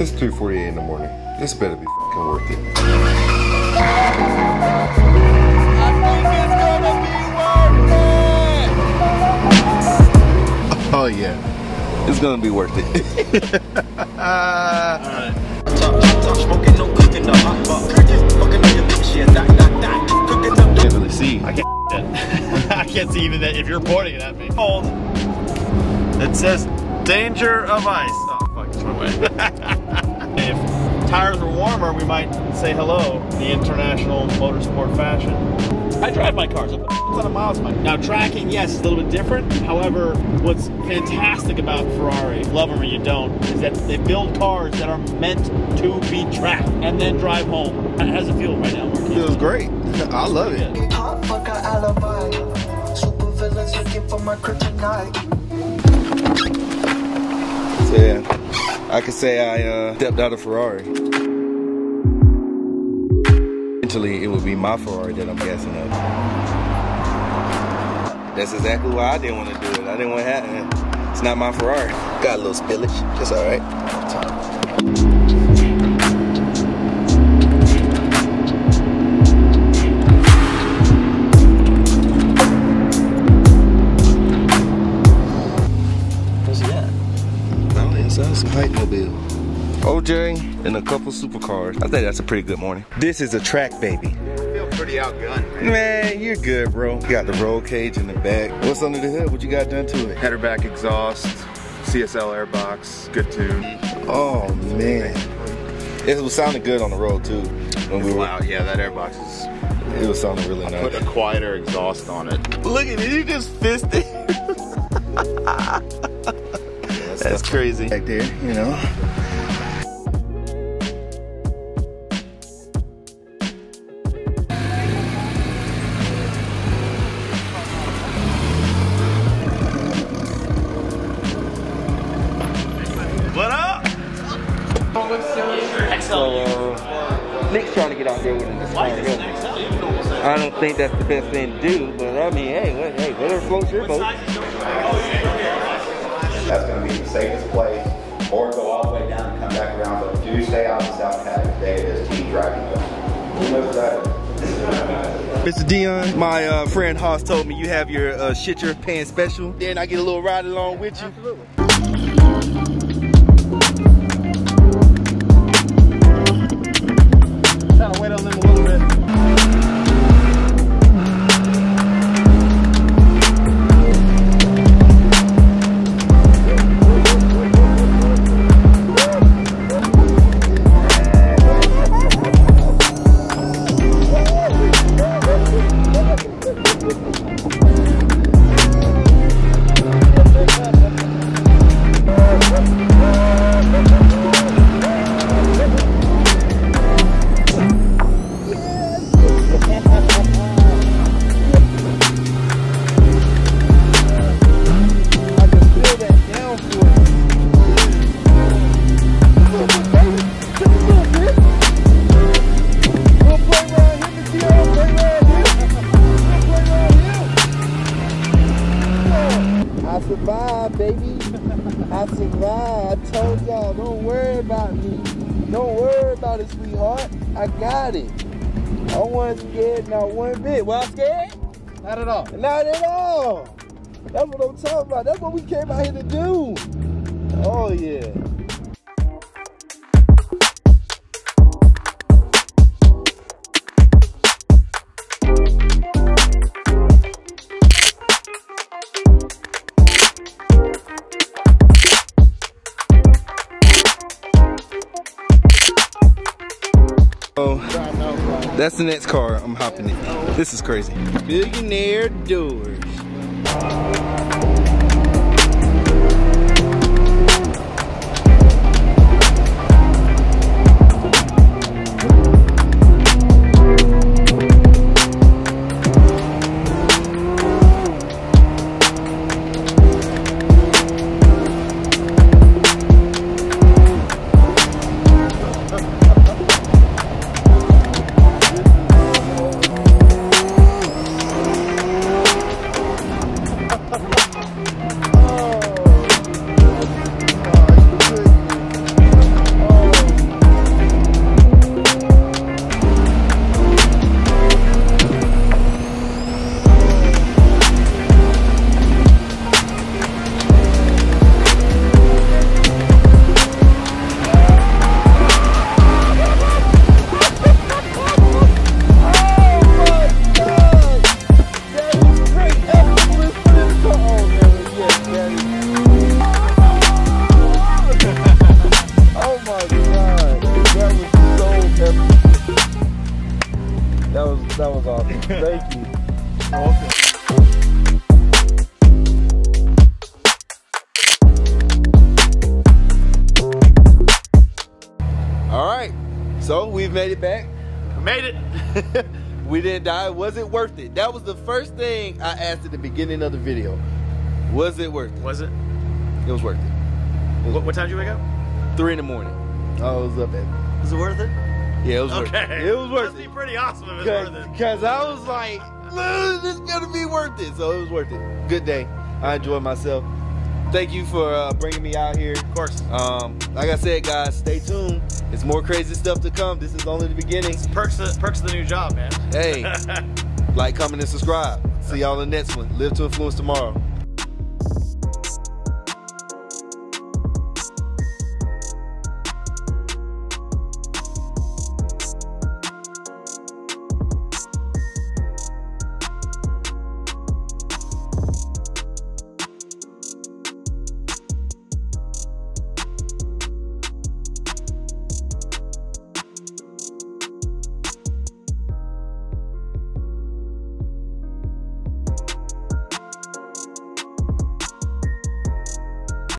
It's 3.48 in the morning. This better be fucking worth it. Oh yeah, it's gonna be worth it. Can't really see. I can't. I can't see even that if you're pointing it at me. Hold. It says danger of ice. Fuck, it's my way. if tires were warmer, we might say hello. The international motorsport fashion. I drive my cars up a ton of miles. My now tracking, yes, is a little bit different. However, what's fantastic about Ferrari, love them or you don't, is that they build cars that are meant to be tracked and then drive home. How does it feel right now, Marquis? Feels great. I love it. Hot fuck alibi. Super villains looking for my kryptonite. I could say I uh, stepped out of Ferrari. Eventually, it would be my Ferrari that I'm gassing up. That's exactly why I didn't want to do it. I didn't want to have It's not my Ferrari. Got a little spillage. That's all right. And a couple supercars. I think that's a pretty good morning. This is a track baby. feel pretty outgunned. Man, you're good, bro. You got the roll cage in the back. What's under the hood? What you got done to it? Header back exhaust, CSL airbox, good tune. Oh man, it was sounding good on the road too. When we were, Wow, yeah, that airbox is. it was sounding really Put nice. Put a quieter exhaust on it. Look at it, you just fisted. That's crazy. Back there, you know. Out there with an inspired helmet. I don't think that's the best thing to do, but I mean, hey, what, hey, whatever floats your boat. That's gonna be the safest place, or go all the way down and come back around, but do stay out of the South Paddock the day it is team driving. Who? Mr. Dion, my uh, friend Haas told me you have your uh, shit your pants special. Then I get a little ride along with you. I survived. I told y'all, don't worry about me. Don't worry about it, sweetheart. I got it. I wasn't scared, not one bit. Was I scared? Not at all. Not at all. That's what I'm talking about. That's what we came out here to do. Oh, yeah. That's the next car I'm hopping in. This is crazy. Billionaire doors. It back. We made it. we didn't die. Was it worth it? That was the first thing I asked at the beginning of the video. Was it worth it? Was it? It was worth it. What, what time did you wake up? Three in the morning. I was up at. Was it worth it? Yeah, it was worth it. It was worth Must it. be pretty awesome if it's worth it. Because I was like, this is gonna be worth it. So it was worth it. Good day. I enjoyed myself. Thank you for uh, bringing me out here. Of course. Um, like I said, guys, stay tuned. It's more crazy stuff to come. This is only the beginning. Perks of, perks of the new job, man. Hey, like, comment, and subscribe. See y'all in the next one. Live to influence tomorrow.